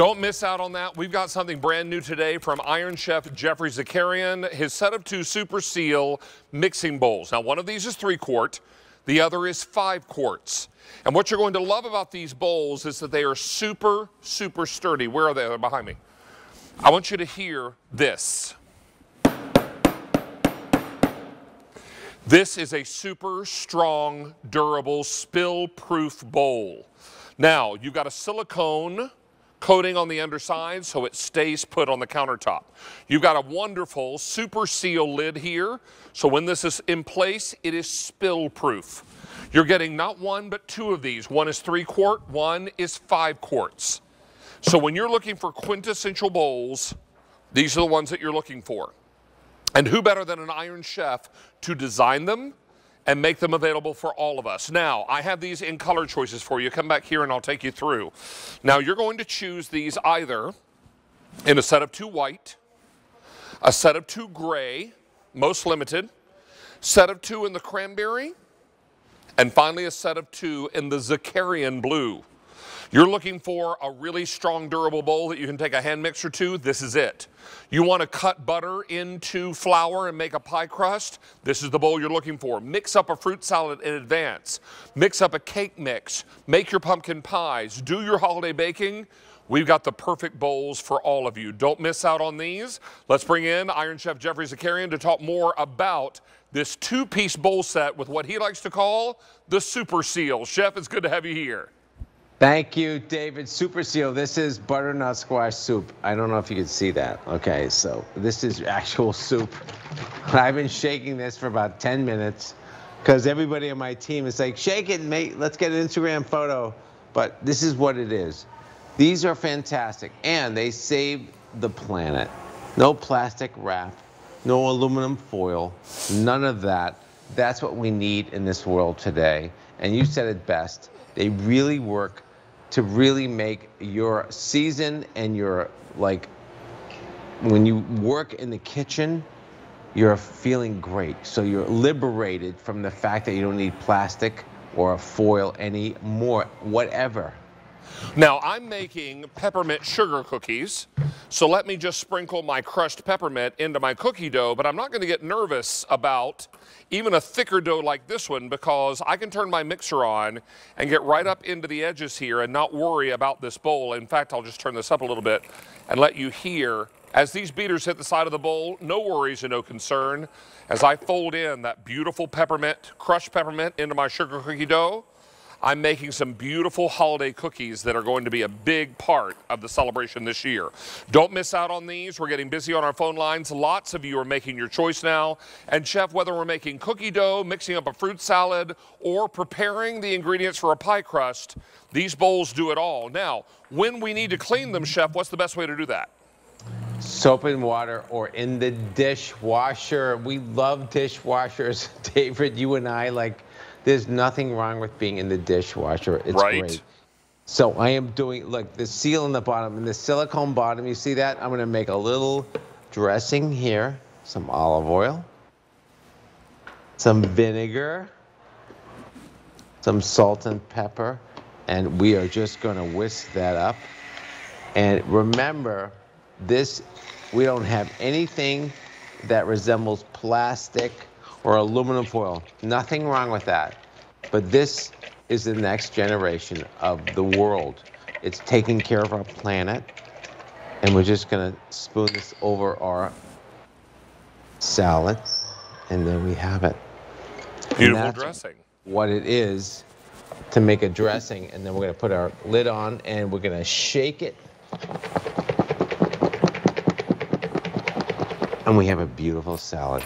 Don't miss out on that. We've got something brand new today from Iron Chef Geoffrey Zakarian, his set of two Super Seal mixing bowls. Now, one of these is three quart, the other is five quarts. And what you're going to love about these bowls is that they are super, super sturdy. Where are they? They're behind me. I want you to hear this. This is a super strong, durable, spill-proof bowl. Now, you've got a silicone coating on the underside so it stays put on the countertop. You've got a wonderful super seal lid here. So when this is in place, it is spill proof. You're getting not one, but two of these. One is three quart, one is five quarts. So when you're looking for quintessential bowls, these are the ones that you're looking for. And who better than an Iron Chef to design them and make them available for all of us. Now, I have these in color choices for you. Come back here and I'll take you through. Now, you're going to choose these either in a set of two white, a set of two gray, most limited, set of two in the cranberry, and finally a set of two in the Zakarian blue. You're looking for a really strong, durable bowl that you can take a hand mixer to, this is it. You want to cut butter into flour and make a pie crust, this is the bowl you're looking for. Mix up a fruit salad in advance. Mix up a cake mix. Make your pumpkin pies. Do your holiday baking. We've got the perfect bowls for all of you. Don't miss out on these. Let's bring in Iron Chef Geoffrey Zakarian to talk more about this two-piece bowl set with what he likes to call the Super Seal. Chef, it's good to have you here. Thank you, David. Super Seal. This is butternut squash soup. I don't know if you can see that. Okay, so this is actual soup. I've been shaking this for about 10 minutes because everybody on my team is like, shake it, mate. Let's get an Instagram photo. But this is what it is. These are fantastic, and they save the planet. No plastic wrap, no aluminum foil, none of that. That's what we need in this world today. And you said it best. They really work to really make your season and your like when you work in the kitchen you're feeling great. So you're liberated from the fact that you don't need plastic or foil anymore whatever now I'm making peppermint sugar cookies, so let me just sprinkle my crushed peppermint into my cookie dough, but I'm not going to get nervous about even a thicker dough like this one because I can turn my mixer on and get right up into the edges here and not worry about this bowl. In fact, I'll just turn this up a little bit and let you hear as these beaters hit the side of the bowl, no worries and no concern. As I fold in that beautiful peppermint, crushed peppermint into my sugar cookie dough, I'm making some beautiful holiday cookies that are going to be a big part of the celebration this year. Don't miss out on these. We're getting busy on our phone lines. Lots of you are making your choice now. And chef, whether we're making cookie dough, mixing up a fruit salad, or preparing the ingredients for a pie crust, these bowls do it all. Now, when we need to clean them, chef, what's the best way to do that? soap and water or in the dishwasher. We love dishwashers. David, you and I like there's nothing wrong with being in the dishwasher. It's right. great. So I am doing, look, the seal in the bottom and the silicone bottom, you see that? I'm gonna make a little dressing here, some olive oil, some vinegar, some salt and pepper, and we are just gonna whisk that up. And remember, this, we don't have anything that resembles plastic or aluminum foil. Nothing wrong with that. But this is the next generation of the world. It's taking care of our planet. And we're just gonna spoon this over our salad. And then we have it. Beautiful dressing. What it is to make a dressing. And then we're gonna put our lid on and we're gonna shake it. And we have a beautiful salad.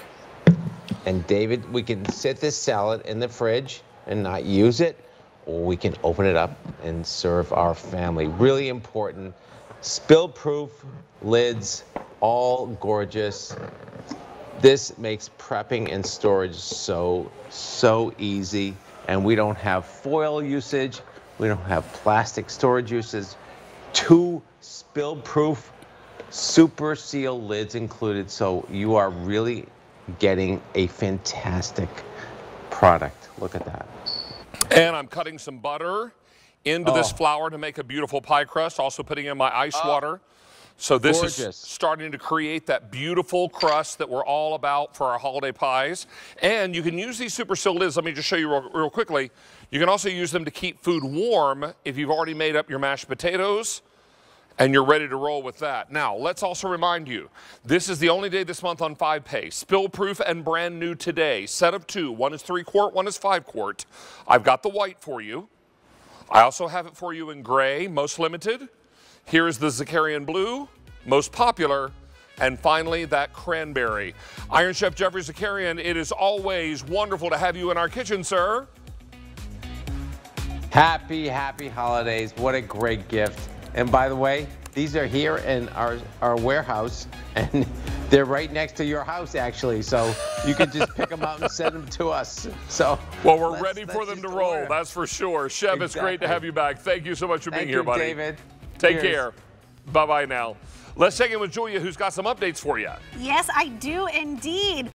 And David, we can sit this salad in the fridge and not use it, or we can open it up and serve our family. Really important. Spill-proof lids, all gorgeous. This makes prepping and storage so, so easy. And we don't have foil usage. We don't have plastic storage usage. Two spill-proof super seal lids included. So you are really getting a fantastic product. Look at that. And I'm cutting some butter into this Oh. flour to make a beautiful pie crust. Also putting in my ice oh. water. So this is starting to create that beautiful crust that we're all about for our holiday pies. And you can use these super seal lids. Let me just show you real, real quickly. You can also use them to keep food warm if you've already made up your mashed potatoes and you're ready to roll with that. Now, let's also remind you, this is the only day this month on 5Pay. Spill proof and brand new today. Set of two. One is three quart, one is five quart. I've got the white for you. I also have it for you in gray, most limited. Here is the Zakarian blue, most popular. And finally, that cranberry. Iron Chef Geoffrey Zakarian, it is always wonderful to have you in our kitchen, sir. Happy, happy holidays. What a great gift. And by the way, these are here in our, our warehouse, and they're right next to your house, actually. So you can just pick them out and send them to us. So Well, we're ready for them to roll, word. that's for sure. Chef, it's great to have you back. Thank you so much for Thank being here, you, buddy. David. Take Cheers. care. Bye bye now. Let's check in with Julia, who's got some updates for you. Yes, I do indeed.